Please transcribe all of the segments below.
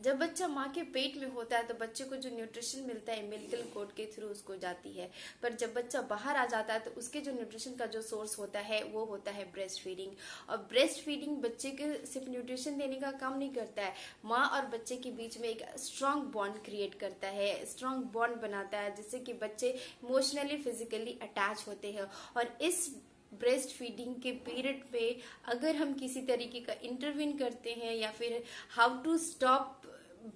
जब बच्चा माँ के पेट में होता है तो बच्चे को जो न्यूट्रिशन मिलता है मिल्क कोड के थ्रू उसको जाती है। पर जब बच्चा बाहर आ जाता है तो उसके जो न्यूट्रिशन का जो सोर्स होता है, वो होता है ब्रेस्ट फीडिंग और ब्रेस्ट फीडिंग बच्चे के सिर्फ़ न्यूट्रिशन देने का काम नहीं करता है, माँ और बच्चे के बीच में एक स्ट्रांग बॉन्ड क्रिएट करता है। स्ट्रांग बॉन्ड बनाता है, जिससे कि बच्चे इमोशनली फिजिकली अटैच होते हैं। और इस ब्रेस्ट फीडिंग के पीरियड पे अगर हम किसी तरीके का इंटरवीन करते हैं या फिर how to stop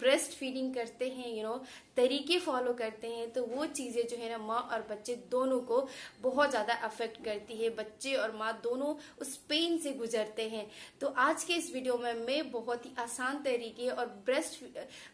breastfeeding करते हैं यू नो तरीके फॉलो करते हैं तो वो चीज़ें जो है ना माँ और बच्चे दोनों को बहुत ज़्यादा अफेक्ट करती है। बच्चे और माँ दोनों उस पेन से गुजरते हैं। तो आज के इस वीडियो में मैं बहुत ही आसान तरीके और ब्रेस्ट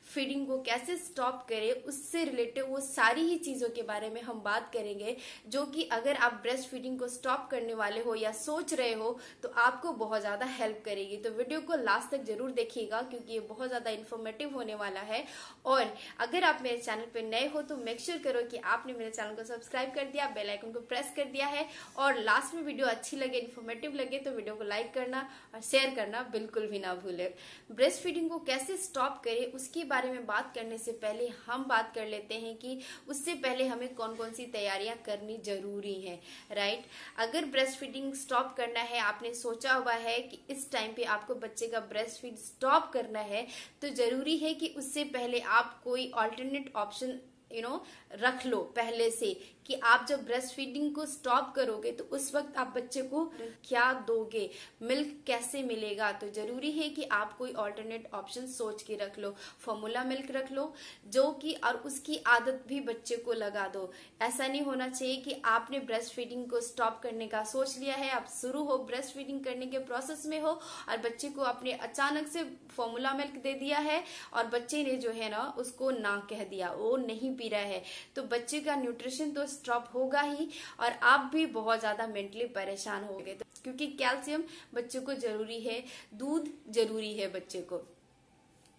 फीडिंग को कैसे स्टॉप करें, उससे रिलेटेड वो सारी ही चीज़ों के बारे में हम बात करेंगे, जो कि अगर आप ब्रेस्ट फीडिंग को स्टॉप करने वाले हो या सोच रहे हो तो आपको बहुत ज़्यादा हेल्प करेगी। तो वीडियो को लास्ट तक ज़रूर देखिएगा, क्योंकि ये बहुत ज़्यादा इन्फॉर्मेटिव होने वाला है। और अगर आप मेरे चैनल पे नए हो तो मेक श्योर sure करो कि आपने मेरे चैनल को सब्सक्राइब कर दिया बेल आइकन को प्रेस कर दिया है और लास्ट में वीडियो अच्छी लगे इन्फॉर्मेटिव लगे तो वीडियो को लाइक करना और शेयर करना बिल्कुल भी ना भूले। ब्रेस्ट फीडिंग को कैसे स्टॉप करें उसके बारे में बात करने से पहले हम बात कर लेते हैं कि उससे पहले हमें कौन कौन सी तैयारियाँ करनी ज़रूरी है राइट अगर ब्रेस्ट फीडिंग स्टॉप करना है, आपने सोचा हुआ है कि इस टाइम पे आपको बच्चे का ब्रेस्ट फ़ीड स्टॉप करना है तो ज़रूरी है कि उससे पहले आप कोई ऑल्टरनेट ऑप्शन यू नो रख लो पहले से कि आप जब ब्रेस्ट फीडिंग को स्टॉप करोगे तो उस वक्त आप बच्चे को क्या दोगे? मिल्क कैसे मिलेगा? तो ज़रूरी है कि आप कोई ऑल्टरनेट ऑप्शन सोच के रख लो। फॉर्मूला मिल्क रख लो, जो कि और उसकी आदत भी बच्चे को लगा दो। ऐसा नहीं होना चाहिए कि आपने ब्रेस्ट फीडिंग को स्टॉप करने का सोच लिया है। आप शुरू हो ब्रेस्ट फीडिंग करने के प्रोसेस में हो और बच्चे को आपने अचानक से फॉर्मूला मिल्क दे दिया है और बच्चे ने जो है ना, उसको ना कह दिया, वो नहीं पी रहा है। तो बच्चे का न्यूट्रिशन तो स्टॉप होगा ही और आप भी बहुत ज़्यादा मेंटली परेशान हो गए तो क्योंकि कैल्शियम बच्चे को ज़रूरी है दूध ज़रूरी है बच्चे को।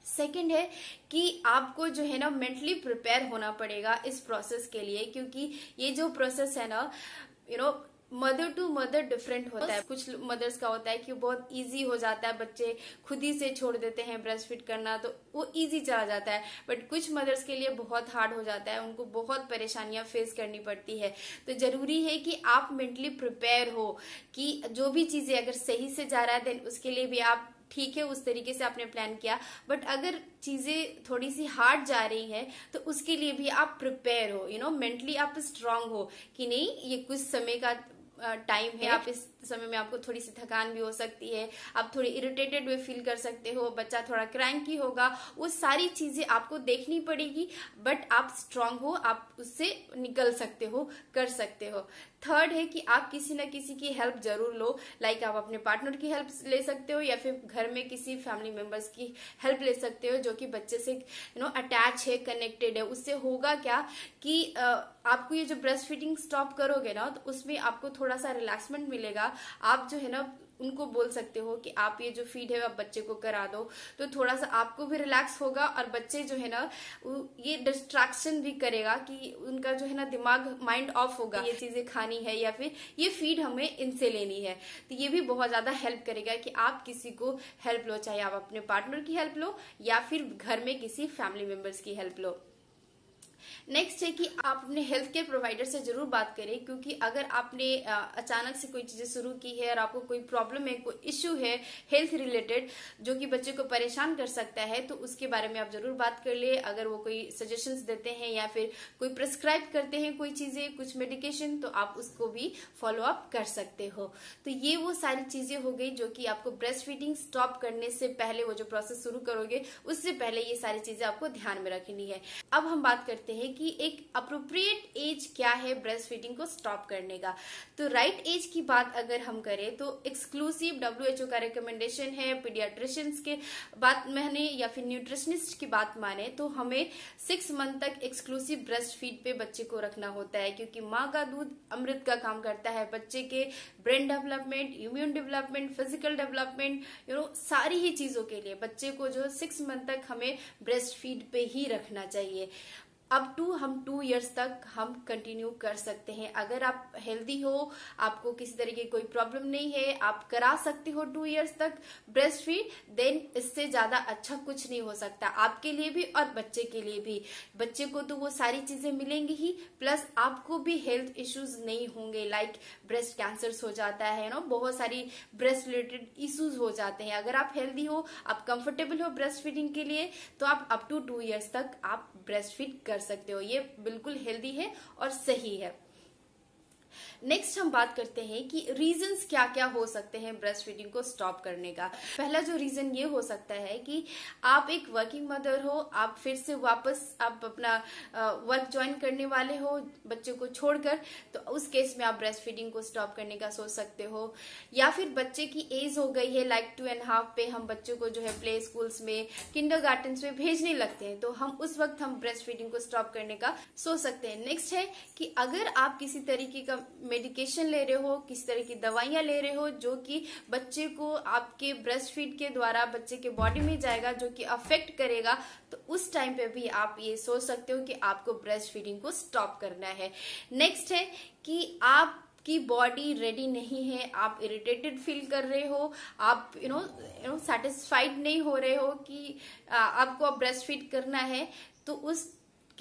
सेकेंड है कि आपको जो है ना मेंटली प्रिपेयर होना पड़ेगा इस प्रोसेस के लिए क्योंकि ये जो प्रोसेस है ना you you know know, mother to mother different होता है। कुछ मदर्स का होता है कि बहुत इजी हो जाता है बच्चे खुद ही से छोड़ देते हैं ब्रेस्ट फ़ीड करना तो वो इजी चला जाता है। बट कुछ मदर्स के लिए बहुत हार्ड हो जाता है उनको बहुत परेशानियाँ फेस करनी पड़ती है। तो ज़रूरी है कि आप मेंटली प्रिपेयर हो कि जो भी चीज़ें अगर सही से जा रहा है देन उसके लिए भी आप ठीक है उस तरीके से आपने प्लान किया। बट अगर चीज़ें थोड़ी सी हार्ड जा रही है तो उसके लिए भी आप प्रिपेयर हो। यू नो मेंटली आप स्ट्रांग हो कि नहीं ये कुछ समय का टाइम है आप इस समय में आपको थोड़ी सी थकान भी हो सकती है, आप थोड़ी इरिटेटेड भी फील कर सकते हो, बच्चा थोड़ा क्रैंकी होगा, वो सारी चीज़ें आपको देखनी पड़ेगी बट आप स्ट्रांग हो, आप उससे निकल सकते हो, कर सकते हो। थर्ड है कि आप किसी न किसी की हेल्प ज़रूर लो लाइक आप अपने पार्टनर की हेल्प ले सकते हो या फिर घर में किसी फैमिली मेंबर्स की हेल्प ले सकते हो, जो कि बच्चे से यू नो अटैच है कनेक्टेड है। उससे होगा क्या कि आपको ये जो ब्रेस्ट फीडिंग स्टॉप करोगे ना तो उसमें आपको थोड़ा सा रिलैक्समेंट मिलेगा आप जो है ना उनको बोल सकते हो कि आप ये जो फ़ीड है आप बच्चे को करा दो। तो थोड़ा सा आपको भी रिलैक्स होगा और बच्चे जो है ना ये डिस्ट्रैक्शन भी करेगा कि उनका जो है ना दिमाग माइंड ऑफ़ होगा ये चीज़ें खानी है या फिर ये फ़ीड हमें इनसे लेनी है। तो ये भी बहुत ज़्यादा हेल्प करेगा कि आप किसी को हेल्प लो चाहे आप अपने पार्टनर की हेल्प लो या फिर घर में किसी फैमिली मेंबर्स की हेल्प लो। नेक्स्ट है कि आप अपने हेल्थ केयर प्रोवाइडर से ज़रूर बात करें, क्योंकि अगर आपने अचानक से कोई चीज़ें शुरू की है और आपको कोई प्रॉब्लम है, कोई इश्यू है हेल्थ रिलेटेड जो कि बच्चे को परेशान कर सकता है तो उसके बारे में आप ज़रूर बात कर ले। अगर वो कोई सजेशन देते हैं या फिर कोई प्रिस्क्राइब करते हैं कोई चीज़ें, कुछ मेडिकेशन तो आप उसको भी फॉलो अप कर सकते हो। तो ये वो सारी चीज़ें हो गई जो कि आपको ब्रेस्ट फीडिंग स्टॉप करने से पहले वो जो प्रोसेस शुरू करोगे, उससे पहले ये सारी चीज़ें आपको ध्यान में रखनी है। अब हम बात करते हैं कि एक अप्रोप्रिएट एज क्या है ब्रेस्ट फीडिंग को स्टॉप करने का। तो राइट right एज की बात अगर हम करें तो एक्सक्लूसिव डब्ल्यू का रिकमेंडेशन है पीडियाट्रिशियंस के बात माने या फिर न्यूट्रिशनिस्ट की बात माने तो हमें सिक्स मंथ तक एक्सक्लूसिव ब्रेस्ट फ़ीड पे बच्चे को रखना होता है, क्योंकि माँ का दूध अमृत का काम करता है बच्चे के brain development immune development physical development you know सारी ही चीज़ों के लिए बच्चे को जो सिक्स मंथ तक हमें ब्रेस्ट फ़ीड पे ही रखना चाहिए। अब टू, हम टू इयर्स तक हम कंटिन्यू कर सकते हैं। अगर आप हेल्दी हो, आपको किसी तरह की कोई प्रॉब्लम नहीं है, आप करा सकते हो टू इयर्स तक ब्रेस्ट फ़ीड देन इससे ज़्यादा अच्छा कुछ नहीं हो सकता। आपके लिए भी और बच्चे के लिए भी। बच्चे को तो वो सारी चीज़ें मिलेंगी ही प्लस आपको भी हेल्थ इश्यूज़ नहीं होंगे। लाइक ब्रेस्ट कैंसर हो जाता है नो बहुत सारी ब्रेस्ट रिलेटेड इश्यूज़ हो जाते हैं। अगर आप हेल्दी हो, आप कंफर्टेबल हो ब्रेस्ट फीडिंग के लिए तो आप अप टू टू ईयर्स तक आप ब्रेस्ट फ़ीड कर सकते हो। ये बिल्कुल हेल्दी है और सही है। नेक्स्ट हम बात करते हैं कि रीजंस क्या क्या हो सकते हैं ब्रेस्ट फीडिंग को स्टॉप करने का। पहला जो रीजन ये हो सकता है कि आप एक वर्किंग मदर हो, आप फिर से वापस आप अपना वर्क ज्वाइन करने वाले हो बच्चे को छोड़कर तो उस केस में आप ब्रेस्ट फीडिंग को स्टॉप करने का सोच सकते हो। या फिर बच्चे की एज हो गई है लाइक टू एंड हाफ़ पे हम बच्चों को जो है प्ले स्कूल्स में किंडर गार्डन में भेजने लगते हैं तो हम उस वक्त हम ब्रेस्ट फीडिंग को स्टॉप करने का सोच सकते हैं। नेक्स्ट है कि अगर आप किसी तरीके का मेडिकेशन ले रहे हो किस तरह की दवाइयाँ ले रहे हो जो कि बच्चे को आपके ब्रेस्ट फ़ीड के द्वारा बच्चे के बॉडी में जाएगा जो कि अफेक्ट करेगा तो उस टाइम पे भी आप ये सोच सकते हो कि आपको ब्रेस्ट फीडिंग को स्टॉप करना है। नेक्स्ट है कि आप की बॉडी रेडी नहीं है आप इरिटेटेड फील कर रहे हो आप you know you know satisfied नहीं हो रहे हो कि आ, आपको अब ब्रेस्ट फ़ीड करना है तो उस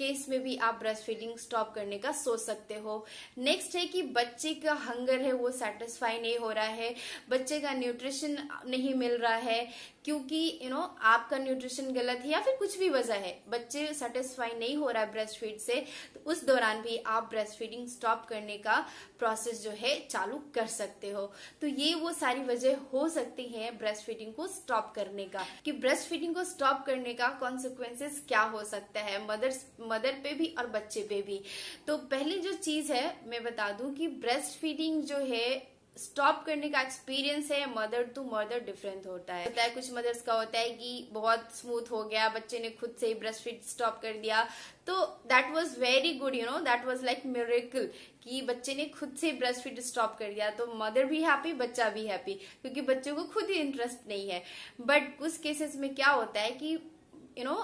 केस में भी आप ब्रेस्ट फीडिंग स्टॉप करने का सोच सकते हो। नेक्स्ट है कि बच्चे का हंगर है, वो सेटिस्फाई नहीं हो रहा है। बच्चे का न्यूट्रिशन नहीं मिल रहा है। क्योंकि यू you नो know, आपका न्यूट्रिशन गलत है या फिर कुछ भी वजह है बच्चे सेटिस्फाई नहीं हो रहा है ब्रेस्ट फ़ीड से तो उस दौरान भी आप ब्रेस्ट फीडिंग स्टॉप करने का प्रोसेस जो है चालू कर सकते हो। तो ये वो सारी वजह हो सकती है ब्रेस्ट फीडिंग को स्टॉप करने का। कि ब्रेस्ट फीडिंग को स्टॉप करने का कॉन्सिक्वेंसेस क्या हो सकता है मदर मदर पे भी और बच्चे पे भी। तो पहली जो चीज़ है मैं बता दूँ कि ब्रेस्ट फीडिंग जो है स्टॉप करने का एक्सपीरियंस है मदर टू मदर डिफरेंट होता है। होता है, कुछ मदर्स का होता है कि बहुत स्मूथ हो गया, बच्चे ने खुद से ही ब्रेस्ट फ़ीड स्टॉप कर दिया। तो that was very good you know that was like miracle कि बच्चे ने खुद से ब्रेस्ट फ़ीड स्टॉप कर दिया। तो मदर भी हैप्पी बच्चा भी हैप्पी क्योंकि बच्चों को खुद ही इंटरेस्ट नहीं है। बट कुछ केसेस में क्या होता है कि यू नो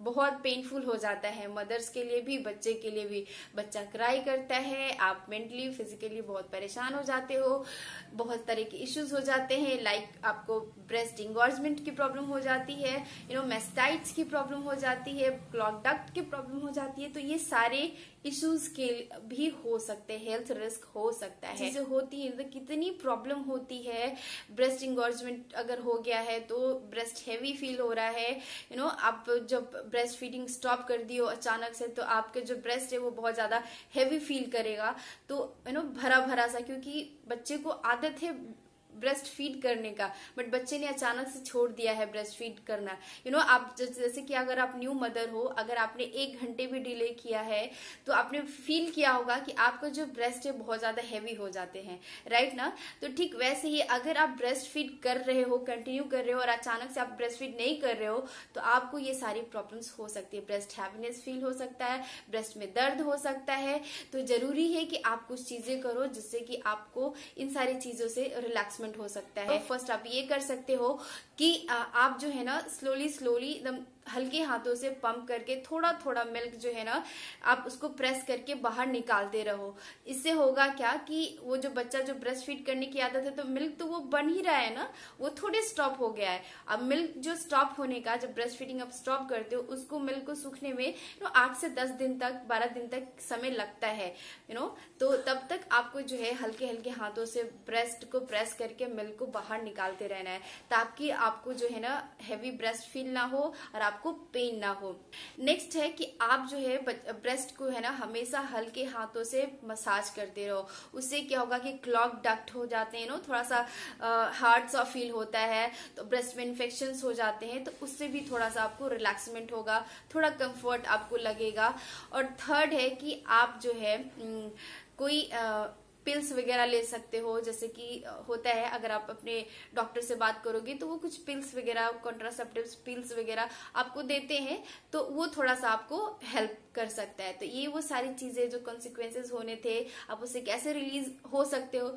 बहुत पेनफुल हो जाता है। मदर्स के लिए भी, बच्चे के लिए भी। बच्चा क्राई करता है, आप मेंटली फिजिकली बहुत परेशान हो जाते हो। बहुत तरह के इश्यूज़ हो जाते हैं। लाइक like आपको ब्रेस्ट इंगॉर्जमेंट की प्रॉब्लम हो जाती है। यू नो मेस्टाइट्स की प्रॉब्लम हो जाती है। क्लॉक डक्ट की प्रॉब्लम हो जाती है। तो ये सारे इश्यूज़ के भी हो सकते हैं। हेल्थ रिस्क हो सकता है। चीज़ें होती है। तो कितनी प्रॉब्लम होती है। ब्रेस्ट इंगॉर्जमेंट अगर हो गया है तो ब्रेस्ट हैवी फील हो रहा है। यू नो आप जब ब्रेस्ट फीडिंग स्टॉप कर दी हो अचानक से तो आपके जो ब्रेस्ट है वो बहुत ज़्यादा हैवी फील करेगा। तो यू नो भरा भरा सा, क्योंकि बच्चे को आदत है ब्रेस्ट फ़ीड करने का। बट बच्चे ने अचानक से छोड़ दिया है ब्रेस्ट फ़ीड करना। यू you नो know, आप जैसे कि अगर आप न्यू मदर हो अगर आपने एक घंटे भी डिले किया है तो आपने फील किया होगा कि आपका जो ब्रेस्ट है बहुत ज़्यादा हैवी हो जाते हैं। राइट ना? तो ठीक वैसे ही अगर आप ब्रेस्ट फ़ीड कर रहे हो कंटिन्यू कर रहे हो और अचानक से आप ब्रेस्ट फ़ीड नहीं कर रहे हो तो आपको ये सारी प्रॉब्लम्स हो सकती है। ब्रेस्ट हैवीनेस फील हो सकता है ब्रेस्ट में दर्द हो सकता है। तो ज़रूरी है कि आप कुछ चीज़ें करो जिससे कि आपको इन सारी चीज़ों से रिलैक्समेंट हो सकता है। फ़र्स्ट आप ये कर सकते हो कि आप जो है ना स्लोली स्लोली एकदम हल्के हाथों से पंप करके थोड़ा थोड़ा मिल्क जो है ना, आप उसको प्रेस करके बाहर निकालते रहो। इससे होगा क्या कि वो जो बच्चा जो ब्रेस्ट फ़ीड करने की आदत है तो मिल्क तो वो बन ही रहा है ना, वो थोड़े स्टॉप हो गया है। अब मिल्क जो स्टॉप होने का, जब ब्रेस्ट फीडिंग आप स्टॉप करते हो, उसको मिल्क को सूखने में नो आठ से दस दिन तक, बारह दिन तक समय लगता है यू नो तो तब तक आपको जो है हल्के हल्के हाथों से ब्रेस्ट को प्रेस करके मिल्क को बाहर निकालते रहना है, ताकि आपको जो है ना हैवी ब्रेस्ट फील ना हो और आपको पेन ना हो। नेक्स्ट है कि आप जो है ब्रेस्ट को है ना हमेशा हल्के हाथों से मसाज करते रहो। उससे क्या होगा कि क्लॉक डक्ट हो जाते हैं नो थोड़ा सा हार्ड सा फील होता है तो ब्रेस्ट में इन्फेक्शन हो जाते हैं तो उससे भी थोड़ा सा आपको रिलैक्समेंट होगा, थोड़ा कंफर्ट आपको लगेगा। और थर्ड है कि आप जो है कोई पिल्स वगैरह ले सकते हो, जैसे कि होता है, अगर आप अपने डॉक्टर से बात करोगे तो वो कुछ पिल्स वगैरह कॉन्ट्रासेप्टिव पिल्स वगैरह आपको देते हैं तो वो थोड़ा सा आपको हेल्प कर सकता है। तो ये वो सारी चीज़ें जो कॉन्सिक्वेंसेज होने थे, आप उससे कैसे रिलीज़ हो सकते हो,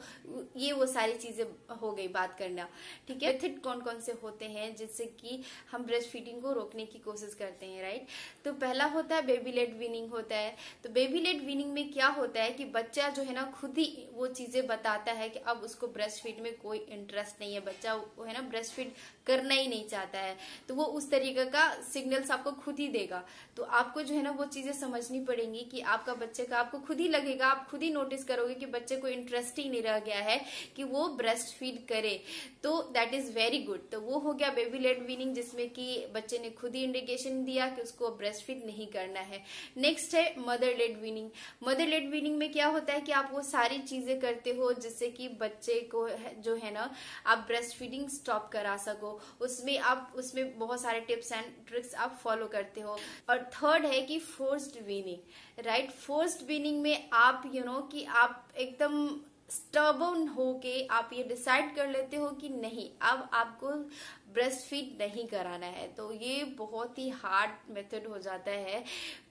ये वो सारी चीज़ें हो गई बात करना। ठीक है? मेथड कौन कौन से होते हैं, जिससे कि हम ब्रेस्ट फीडिंग को रोकने की कोशिश करते हैं राइट तो पहला होता है बेबी लेट वीनिंग होता है। तो बेबी लेट वीनिंग में क्या होता है कि बच्चा जो है ना, खुद ही वो चीज़ें बताता है कि अब उसको ब्रेस्ट फ़ीड में कोई इंटरेस्ट नहीं है, बच्चा वो है ना ब्रेस्ट फ़ीड करना ही नहीं चाहता है। तो वो उस तरीके का सिग्नल्स आपको खुद ही देगा। तो आपको जो है ना वो चीज़ें समझनी पड़ेंगी कि आपका बच्चे का आपको खुद ही लगेगा, आप खुद ही नोटिस करोगे कि बच्चे को इंटरेस्ट ही नहीं रह गया है कि वो ब्रेस्ट फ़ीड करे। तो दैट इज़ वेरी गुड तो वो हो गया बेबी लेड वीनिंग जिसमें कि बच्चे ने खुद ही इंडिकेशन दिया कि उसको ब्रेस्ट फ़ीड नहीं करना है। नेक्स्ट है mother led weaning mother led weaning में क्या होता है कि आप वो सारी चीज़ें करते हो जिससे कि बच्चे को जो है ना आप ब्रेस्ट फीडिंग स्टॉप करा सको। उसमें आप उसमें बहुत सारे टिप्स एंड ट्रिक्स आप फॉलो करते हो। और थर्ड है कि forced weaning right forced weaning में आप यू you नो know, कि आप एकदम स्टर्बन होके आप ये डिसाइड कर लेते हो कि नहीं अब आपको ब्रेस्ट फ़ीड नहीं कराना है। तो ये बहुत ही हार्ड मेथड हो जाता है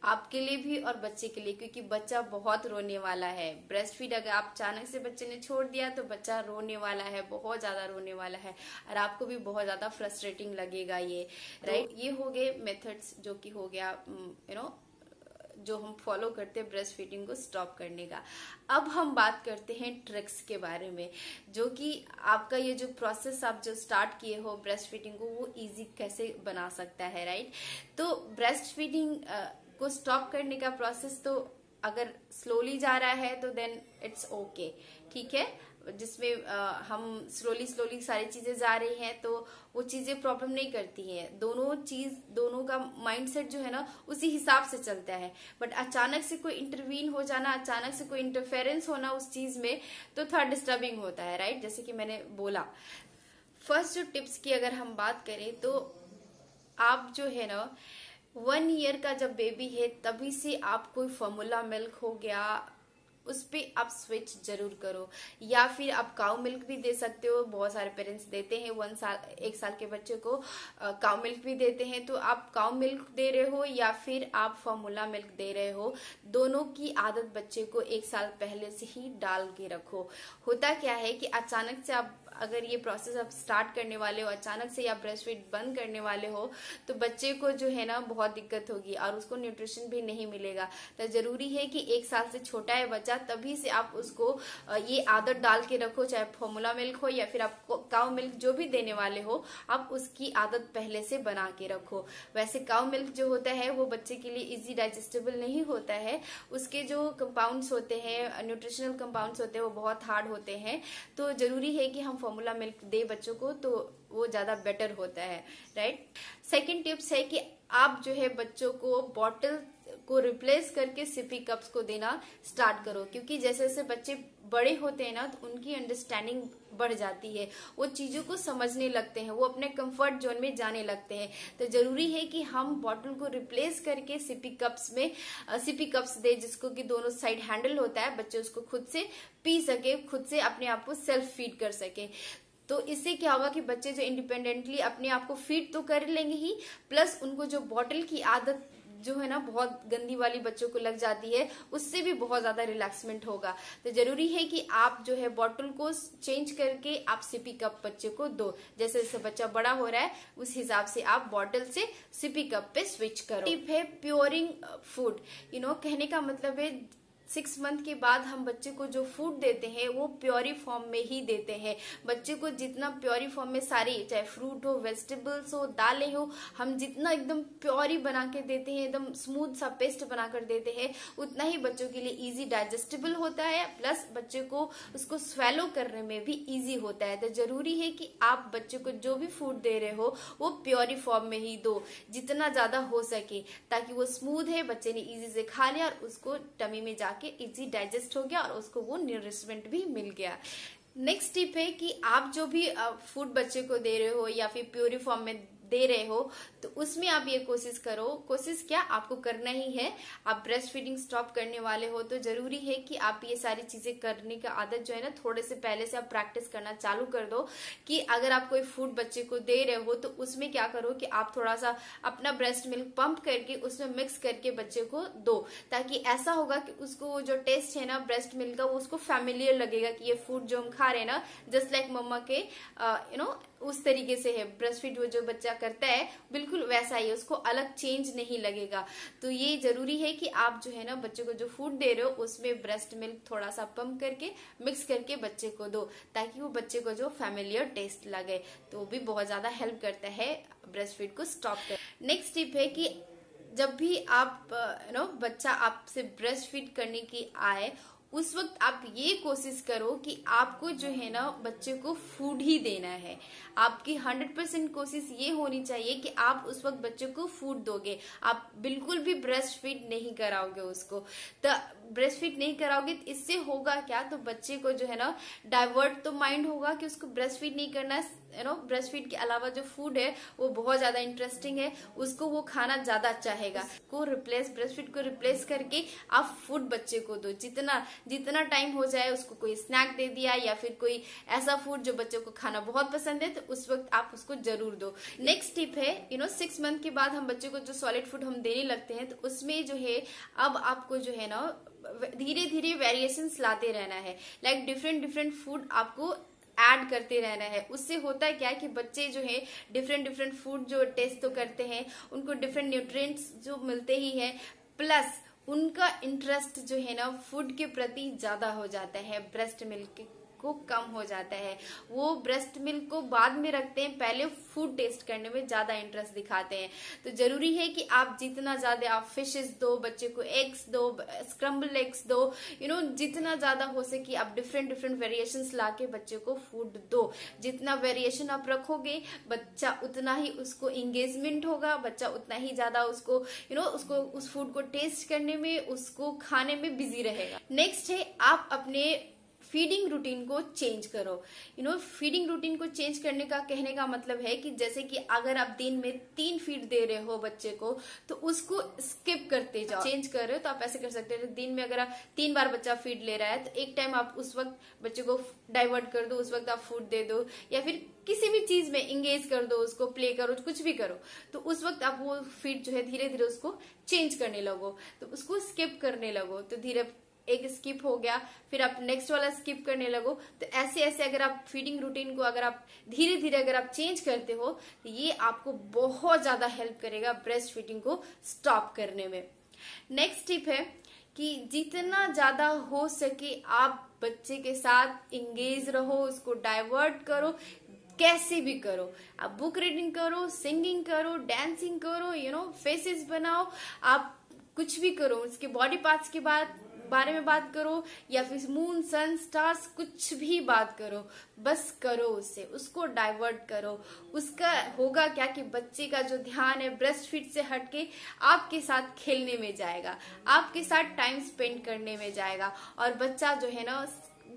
आपके लिए भी और बच्चे के लिए क्योंकि बच्चा बहुत रोने वाला है। ब्रेस्ट फ़ीड अगर आप अचानक से बच्चे ने छोड़ दिया तो बच्चा रोने वाला है बहुत ज़्यादा रोने वाला है और आपको भी बहुत ज़्यादा फ्रस्ट्रेटिंग लगेगा ये। राइट तो ये हो गए मेथड्स जो कि हो गया यू नो जो हम फॉलो करते हैं ब्रेस्ट फीडिंग को स्टॉप करने का। अब हम बात करते हैं ट्रिक्स के बारे में, जो कि आपका ये जो प्रोसेस आप जो स्टार्ट किए हो ब्रेस्ट फीडिंग को, वो इजी कैसे बना सकता है राइट तो ब्रेस्ट फीडिंग को स्टॉप करने का प्रोसेस तो अगर स्लोली जा रहा है तो देन इट्स ओके ठीक है? जिसमें हम स्लोली स्लोली सारी चीज़ें जा रही हैं तो वो चीज़ें प्रॉब्लम नहीं करती हैं। दोनों चीज़, दोनों का माइंडसेट जो है ना, उसी हिसाब से चलता है। बट अचानक से कोई इंटरवीन हो जाना, अचानक से कोई इंटरफेरेंस होना उस चीज़ में तो थोड़ा डिस्टर्बिंग होता है राइट जैसे कि मैंने बोला। फ़र्स्ट जो टिप्स की अगर हम बात करें तो आप जो है ना वन ईयर का जब बेबी है, तभी से आप कोई फॉर्मूला मिल्क हो गया उस पर आप स्विच ज़रूर करो। या फिर आप काउ मिल्क भी दे सकते हो। बहुत सारे पेरेंट्स देते हैं वन साल, एक साल के बच्चे को काउ मिल्क भी देते हैं। तो आप काउ मिल्क दे रहे हो या फिर आप फॉर्मूला मिल्क दे रहे हो, दोनों की आदत बच्चे को एक साल पहले से ही डाल के रखो। होता क्या है कि अचानक से आप अगर ये प्रोसेस आप स्टार्ट करने वाले हो, अचानक से या ब्रेस्ट फ़ीड बंद करने वाले हो तो बच्चे को जो है ना, बहुत दिक्कत होगी और उसको न्यूट्रिशन भी नहीं मिलेगा। तो ज़रूरी है कि एक साल से छोटा है बच्चा, तभी से आप उसको ये आदत डाल के रखो, चाहे फॉर्मूला मिल्क हो या फिर आप काउ मिल्क जो भी देने वाले हो, आप उसकी आदत पहले से बना के रखो। वैसे काउ मिल्क जो होता है, वो बच्चे के लिए इजी डाइजेस्टेबल नहीं होता है। उसके जो कंपाउंड्स होते हैं न्यूट्रिशनल कंपाउंड्स होते हैं, वो बहुत हार्ड होते हैं। तो ज़रूरी है कि हम फॉर्मूला मिल्क दे बच्चों को तो वो ज़्यादा बेटर होता है राइट सेकेंड टिप्स है कि आप जो है बच्चों को बॉटल को रिप्लेस करके सिपी कप्स को देना स्टार्ट करो। क्योंकि जैसे जैसे बच्चे बड़े होते हैं ना तो उनकी अंडरस्टैंडिंग बढ़ जाती है। वो चीज़ों को समझने लगते हैं, वो अपने कंफर्ट जोन में जाने लगते हैं। तो ज़रूरी है कि हम बॉटल को रिप्लेस करके सिपी कप्स में सिपी कप्स दे, जिसको कि दोनों साइड हैंडल होता है। बच्चे उसको खुद से पी सके, खुद से अपने आप को सेल्फ फ़ीड कर सके। तो इससे क्या होगा कि बच्चे जो इंडिपेंडेंटली अपने आप को फ़ीड तो कर लेंगे ही प्लस उनको जो बॉटल की आदत जो है ना, बहुत गंदी वाली बच्चों को लग जाती है, उससे भी बहुत ज़्यादा रिलैक्समेंट होगा। तो ज़रूरी है कि आप जो है बॉटल को चेंज करके आप सिपी कप बच्चे को दो। जैसे जैसे बच्चा बड़ा हो रहा है, उस हिसाब से आप बॉटल से सिपी कप पे स्विच करो। टिप है प्योरिंग फ़ूड यू नो कहने का मतलब है सिक्स मंथ के बाद हम बच्चे को जो फ़ूड देते हैं, वो प्योरी फॉर्म में ही देते हैं। बच्चे को जितना प्योरी फॉर्म में सारी, चाहे फ्रूट हो वेजिटेबल्स हो, दालें हो, हम जितना एकदम प्योरी बना के देते हैं, एकदम स्मूथ सा पेस्ट बनाकर देते हैं, उतना ही बच्चों के लिए इजी डाइजेस्टेबल होता है प्लस बच्चे को उसको स्वेलो करने में भी इजी होता है। तो ज़रूरी है कि आप बच्चे को जो भी फ़ूड दे रहे हो, वो प्योरी फॉर्म में ही दो, जितना ज़्यादा हो सके, ताकि वो स्मूथ है, बच्चे ने इजी से खा लिया और उसको टमी में जाके जाके इजी डाइजेस्ट हो गया और उसको वो न्यूट्रिशमेंट भी मिल गया। नेक्स्ट टिप है कि आप जो भी फ़ूड बच्चे को दे रहे हो या फिर प्योरी फॉर्म में दे रहे हो तो उसमें आप ये कोशिश करो, कोशिश क्या आपको करना ही है। आप ब्रेस्ट फीडिंग स्टॉप करने वाले हो तो ज़रूरी है कि आप ये सारी चीज़ें करने का आदत जो है ना, थोड़े से पहले से आप प्रैक्टिस करना चालू कर दो कि अगर आप कोई फ़ूड बच्चे को दे रहे हो तो उसमें क्या करो कि आप थोड़ा सा अपना ब्रेस्ट मिल्क पंप करके उसमें मिक्स करके बच्चे को दो, ताकि ऐसा होगा कि उसको जो टेस्ट है ना ब्रेस्ट मिल्क का, वो उसको फैमिलियर लगेगा कि ये फ़ूड जो हम खा रहे हैं ना जस्ट लाइक मम्मा के यू नो उस तरीके से है। ब्रेस्ट फ़ीड जो बच्चा करता है, बिल्कुल वैसा ही है। उसको अलग चेंज नहीं लगेगा। तो ये ज़रूरी है कि आप जो है ना, बच्चे को जो फ़ूड दे रहे हो, उसमें ब्रेस्ट मिल्क थोड़ा सा पंप करके मिक्स करके बच्चे को दो, ताकि वो बच्चे को जो फैमिलियर टेस्ट लगे। तो भी बहुत ज़्यादा हेल्प करता है ब्रेस्ट फ़ीड को स्टॉप कर। नेक्स्ट टिप है कि जब भी आप नो बच्चा आपसे ब्रेस्ट फ़ीड करने की आए उस वक्त आप ये कोशिश करो कि आपको जो है ना बच्चे को फ़ूड ही देना है। आपकी हंड्रेड परसेंट कोशिश ये होनी चाहिए कि आप उस वक्त बच्चे को फ़ूड दोगे। आप बिल्कुल भी ब्रेस्ट फ़ीड नहीं कराओगे उसको। तो ब्रेस्ट फ़ीड नहीं कराओगे तो इससे होगा क्या? तो बच्चे को जो है ना डाइवर्ट तो माइंड होगा कि उसको ब्रेस्ट फ़ीड नहीं करना यू नो ब्रेस्ट फ़ीड के अलावा जो फ़ूड है, वो बहुत ज़्यादा इंटरेस्टिंग है। उसको वो खाना ज़्यादा चाहेगा को रिप्लेस ब्रेस्ट फ़ीड को रिप्लेस करके आप फ़ूड बच्चे को दो। जितना जितना टाइम हो जाए, उसको कोई स्नैक दे दिया या फिर कोई ऐसा फ़ूड जो बच्चों को खाना बहुत पसंद है तो उस वक्त आप उसको ज़रूर दो। नेक्स्ट टिप है यू नो सिक्स मंथ के बाद हम बच्चे को जो सॉलिड फ़ूड हम देने लगते हैं तो उसमें जो है, अब आपको जो है ना धीरे धीरे वेरिएशन लाते रहना है। लाइक डिफरेंट डिफरेंट फ़ूड आपको ऐड करते रहना है। उससे होता है क्या कि बच्चे जो है डिफरेंट डिफरेंट फ़ूड जो टेस्ट तो करते हैं, उनको डिफरेंट न्यूट्रिएंट्स जो मिलते ही हैं प्लस उनका इंटरेस्ट जो है ना फ़ूड के प्रति ज़्यादा हो जाता है ब्रेस्ट मिल्क को कम हो जाता है। वो ब्रेस्ट मिल्क को बाद में रखते हैं पहले फ़ूड टेस्ट करने में ज़्यादा इंटरेस्ट दिखाते हैं। तो ज़रूरी है कि आप जितना ज़्यादा आप फिशेस दो बच्चे को एग्स दो स्क्रम्बल एग्स दो यू नो जितना ज़्यादा हो सके आप डिफरेंट डिफरेंट वेरिएशन ला के बच्चे को फ़ूड दो। जितना वेरिएशन आप रखोगे बच्चा उतना ही उसको इंगेजमेंट होगा बच्चा उतना ही ज़्यादा उसको यू you नो know, उसको उस फ़ूड को टेस्ट करने में उसको खाने में बिज़ी रहेगा। नेक्स्ट है आप अपने फीडिंग रूटीन को चेंज करो. यू नो फीडिंग रूटीन को चेंज करने का कहने का मतलब है कि जैसे कि अगर आप दिन में तीन फ़ीड दे रहे हो बच्चे को तो उसको स्किप करते जाओ. चेंज कर रहे हो तो आप ऐसे कर सकते हो. दिन में अगर आप तीन बार बच्चा फ़ीड ले रहा है तो एक टाइम आप उस वक्त बच्चे को डाइवर्ट कर दो उस वक्त आप फ़ूड दे दो या फिर किसी भी चीज़ में इंगेज कर दो उसको प्ले करो कुछ भी करो तो उस वक्त आप वो फ़ीड जो है धीरे धीरे उसको चेंज करने लगो. तो उसको स्किप करने लगो तो धीरे एक स्किप हो गया, फिर आप नेक्स्ट वाला स्किप करने लगो। तो ऐसे ऐसे अगर आप फीडिंग रूटीन को अगर आप धीरे धीरे अगर आप चेंज करते हो तो ये आपको बहुत ज़्यादा हेल्प करेगा ब्रेस्ट फीडिंग को स्टॉप करने में। नेक्स्ट टिप है कि जितना ज़्यादा हो सके आप बच्चे के साथ इंगेज रहो, उसको डाइवर्ट करो, कैसे भी करो। आप बुक रीडिंग करो सिंगिंग करो डांसिंग करो यू नो फेसेस बनाओ, आप कुछ भी करो, उसके बॉडी पार्ट्स के बाद बारे में बात करो, या फिर मून सन स्टार्स कुछ भी बात करो, बस करो उसे, उसको डाइवर्ट करो। उसका होगा क्या कि बच्चे का जो ध्यान है ब्रेस्ट फ़ीड से हटके आपके साथ खेलने में जाएगा, आपके साथ टाइम स्पेंड करने में जाएगा। और बच्चा जो है ना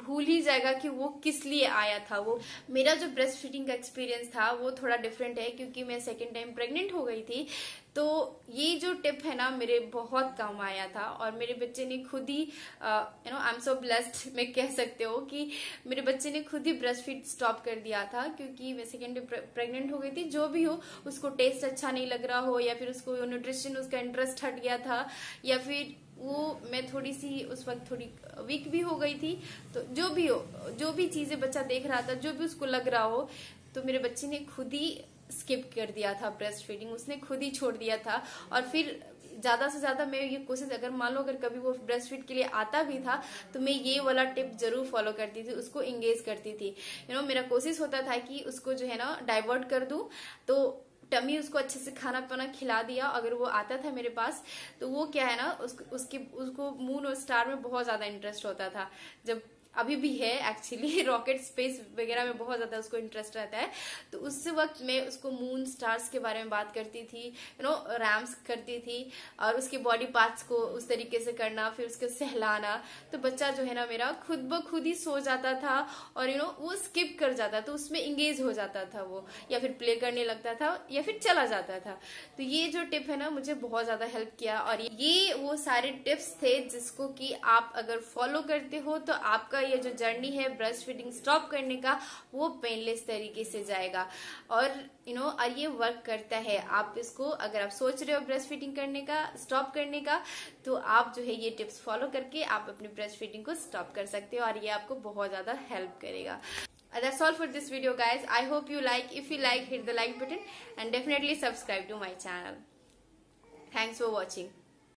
भूल ही जाएगा कि वो किस लिए आया था। वो, मेरा जो ब्रेस्ट फीडिंग का एक्सपीरियंस था, वो थोड़ा डिफरेंट है, क्योंकि मैं सेकेंड टाइम प्रेग्नेंट हो गई थी। तो ये जो टिप है ना, मेरे बहुत काम आया था और मेरे बच्चे ने खुद ही you know I am so blessed में कह सकते हो कि मेरे बच्चे ने खुद ही ब्रेस्ट फ़ीड स्टॉप कर दिया था, क्योंकि मैं सेकेंड प्रेग्नेंट हो गई थी। जो भी हो, उसको टेस्ट अच्छा नहीं लग रहा हो, या फिर उसको न्यूट्रिशन उसका इंटरेस्ट हट गया था, या फिर वो मैं थोड़ी सी उस वक्त थोड़ी वीक भी हो गई थी। तो जो भी हो जो भी चीज़ें बच्चा देख रहा था जो भी उसको लग रहा हो तो मेरे बच्चे ने खुद ही स्किप कर दिया था ब्रेस्ट फीडिंग उसने खुद ही छोड़ दिया था। और फिर ज़्यादा से ज़्यादा मैं ये कोशिश अगर मान लो अगर कभी वो ब्रेस्ट फ़ीड के लिए आता भी था तो मैं ये वाला टिप ज़रूर फॉलो करती थी उसको इंगेज करती थी। यू you नो know, मेरा कोशिश होता था कि उसको जो है ना डाइवर्ट कर दू। तो टमी उसको अच्छे से खाना पाना खिला दिया अगर वो आता था मेरे पास तो वो क्या है ना उस, उसके उसको मून और स्टार में बहुत ज़्यादा इंटरेस्ट होता था। जब अभी भी है एक्चुअली रॉकेट स्पेस वगैरह में बहुत ज़्यादा उसको इंटरेस्ट रहता है। तो उस वक्त मैं उसको मून स्टार्स के बारे में बात करती थी यू नो रैम्स करती थी, और उसके बॉडी पार्ट्स को उस तरीके से करना, फिर उसको सहलाना। तो बच्चा जो है ना मेरा खुद ब खुद ही सो जाता था और यू नो वो स्किप कर जाता तो उसमें इंगेज हो जाता था वो, या फिर प्ले करने लगता था, या फिर चला जाता था। तो ये जो टिप है ना, मुझे बहुत ज़्यादा हेल्प किया, और ये वो सारे टिप्स थे जिसको कि आप अगर फॉलो करते हो तो आपका ये जो जर्नी है ब्रेस्ट फीडिंग स्टॉप करने का, वो पेनलेस तरीके से जाएगा। और यू नो और ये वर्क करता है। आप इसको अगर आप सोच रहे हो ब्रेस्ट फीडिंग करने का स्टॉप करने का तो आप जो है ये टिप्स फॉलो करके आप अपनी ब्रेस्ट फीडिंग को स्टॉप कर सकते हो और ये आपको बहुत ज़्यादा हेल्प करेगा। That's all for this video, guys. I hope you like. If you like, hit the like button and definitely subscribe to my channel. Thanks for watching.